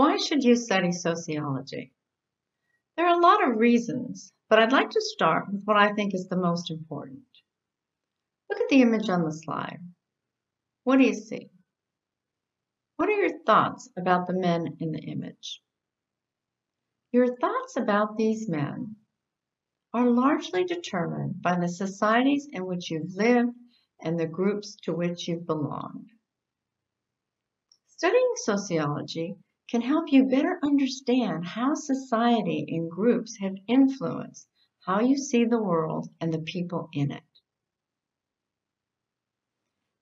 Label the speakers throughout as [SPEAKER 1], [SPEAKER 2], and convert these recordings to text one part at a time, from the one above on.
[SPEAKER 1] Why should you study sociology? There are a lot of reasons, but I'd like to start with what I think is the most important. Look at the image on the slide. What do you see? What are your thoughts about the men in the image? Your thoughts about these men are largely determined by the societies in which you've lived and the groups to which you've belonged. Studying sociology can help you better understand how society and groups have influenced how you see the world and the people in it.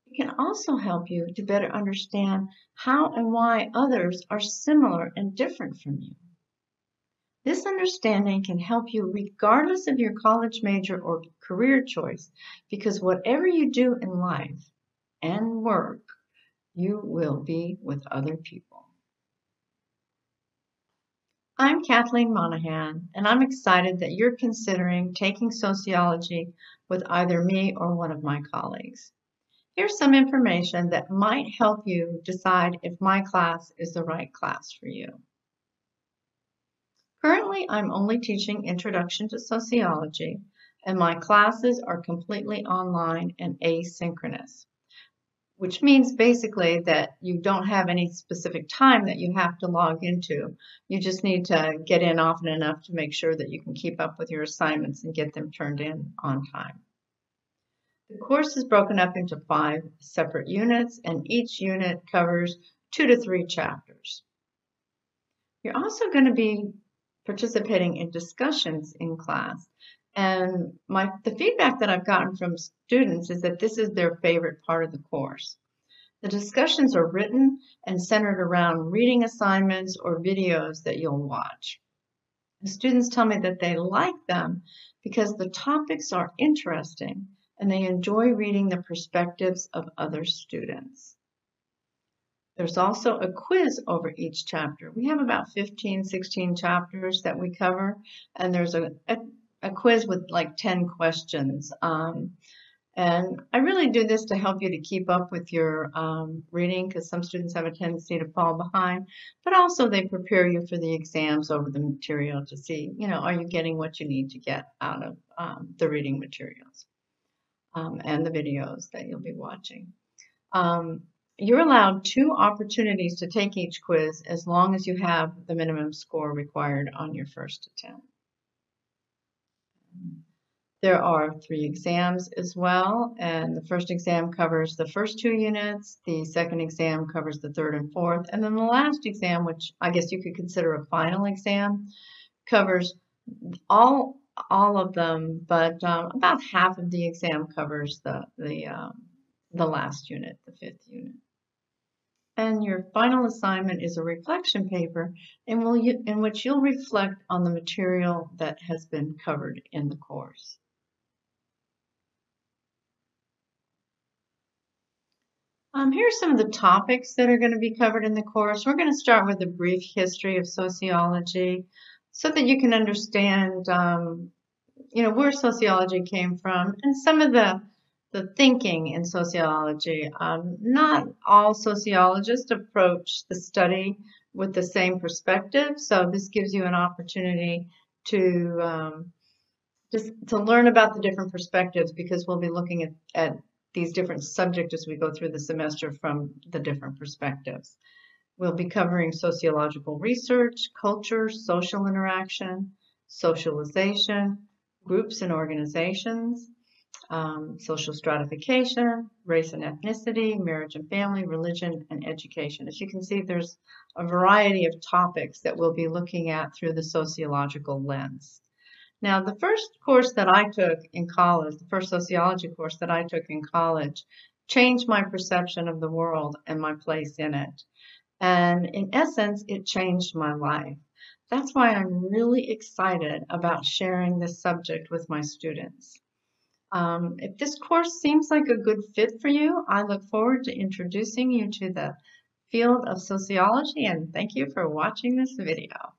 [SPEAKER 1] It can also help you to better understand how and why others are similar and different from you. This understanding can help you regardless of your college major or career choice because whatever you do in life and work, you will be with other people. I'm Kathleen Monahan, and I'm excited that you're considering taking sociology with either me or one of my colleagues. Here's some information that might help you decide if my class is the right class for you. Currently, I'm only teaching Introduction to Sociology, and my classes are completely online and asynchronous, which means basically that you don't have any specific time that you have to log into. You just need to get in often enough to make sure that you can keep up with your assignments and get them turned in on time. The course is broken up into five separate units, and each unit covers two to three chapters. You're also going to be participating in discussions in class. And my the feedback that I've gotten from students is that this is their favorite part of the course. The discussions are written and centered around reading assignments or videos that you'll watch. The students tell me that they like them because the topics are interesting and they enjoy reading the perspectives of other students. There's also a quiz over each chapter. We have about 15, 16 chapters that we cover, and there's a, a, a quiz with like 10 questions. Um, and I really do this to help you to keep up with your um, reading because some students have a tendency to fall behind, but also they prepare you for the exams over the material to see, you know, are you getting what you need to get out of um, the reading materials um, and the videos that you'll be watching. Um, you're allowed two opportunities to take each quiz as long as you have the minimum score required on your first attempt. There are three exams as well, and the first exam covers the first two units, the second exam covers the third and fourth, and then the last exam, which I guess you could consider a final exam, covers all all of them, but um, about half of the exam covers the the um, the last unit, the fifth unit. And your final assignment is a reflection paper in, you, in which you'll reflect on the material that has been covered in the course. Um, here are some of the topics that are going to be covered in the course. We're going to start with a brief history of sociology so that you can understand, um, you know, where sociology came from and some of the the thinking in sociology. Um, not all sociologists approach the study with the same perspective, so this gives you an opportunity to um, just to learn about the different perspectives because we'll be looking at, at these different subjects as we go through the semester from the different perspectives. We'll be covering sociological research, culture, social interaction, socialization, groups and organizations, um, social stratification, race and ethnicity, marriage and family, religion, and education. As you can see, there's a variety of topics that we'll be looking at through the sociological lens. Now, the first course that I took in college, the first sociology course that I took in college, changed my perception of the world and my place in it. And in essence, it changed my life. That's why I'm really excited about sharing this subject with my students. Um, if this course seems like a good fit for you, I look forward to introducing you to the field of sociology and thank you for watching this video.